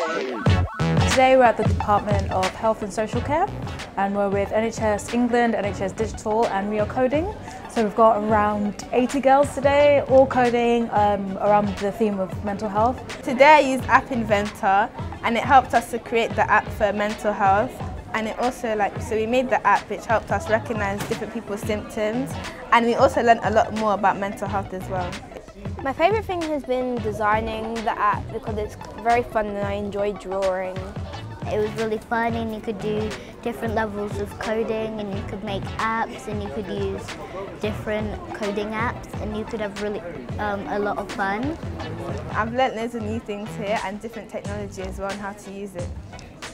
Today we're at the Department of Health and Social Care and we're with NHS England, NHS Digital and we are coding. So we've got around 80 girls today, all coding um, around the theme of mental health. Today I used App Inventor and it helped us to create the app for mental health and it also like so we made the app which helped us recognize different people's symptoms and we also learned a lot more about mental health as well. My favourite thing has been designing the app because it's very fun and I enjoy drawing. It was really fun and you could do different levels of coding and you could make apps and you could use different coding apps and you could have really um, a lot of fun. I've learnt loads of new things here and different technology as well and how to use it.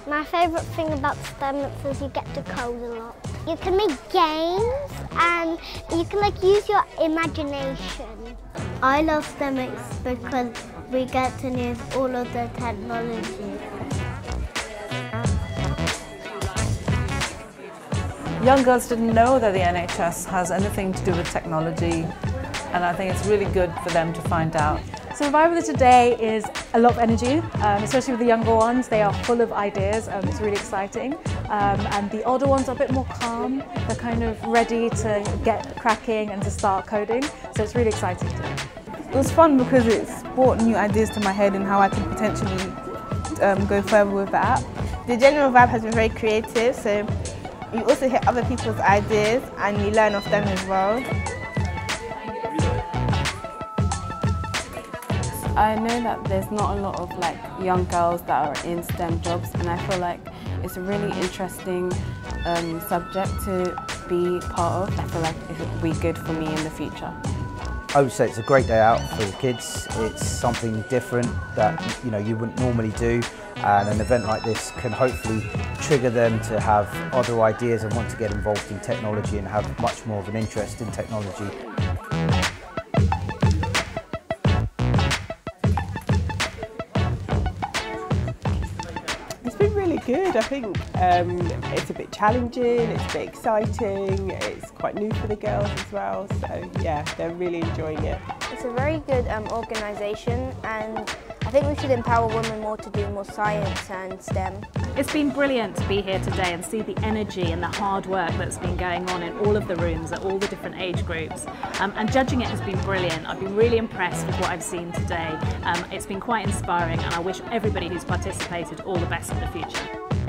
My favourite thing about STEM is you get to code a lot. You can make games and you can like use your imagination. I love Stemettes because we get to use all of the technology. Young girls didn't know that the NHS has anything to do with technology and I think it's really good for them to find out. Vibe of the today is a lot of energy, um, especially with the younger ones. They are full of ideas. Um, it's really exciting. Um, and the older ones are a bit more calm. They're kind of ready to get cracking and to start coding. So it's really exciting today. It was fun because it's brought new ideas to my head and how I can potentially um, go further with the app. The general vibe has been very creative, so you also hear other people's ideas and you learn off them as well. I know that there's not a lot of like young girls that are in STEM jobs and I feel like it's a really interesting um, subject to be part of. I feel like it would be good for me in the future. I would say it's a great day out for the kids. It's something different that you know you wouldn't normally do and an event like this can hopefully trigger them to have other ideas and want to get involved in technology and have much more of an interest in technology. Good. I think um, it's a bit challenging, it's a bit exciting, it's quite new for the girls as well. So yeah, they're really enjoying it. It's a very good um, organisation and I think we should empower women more to do more science and STEM. It's been brilliant to be here today and see the energy and the hard work that's been going on in all of the rooms at all the different age groups. Um, and judging it has been brilliant. I've been really impressed with what I've seen today. Um, it's been quite inspiring and I wish everybody who's participated all the best in the future.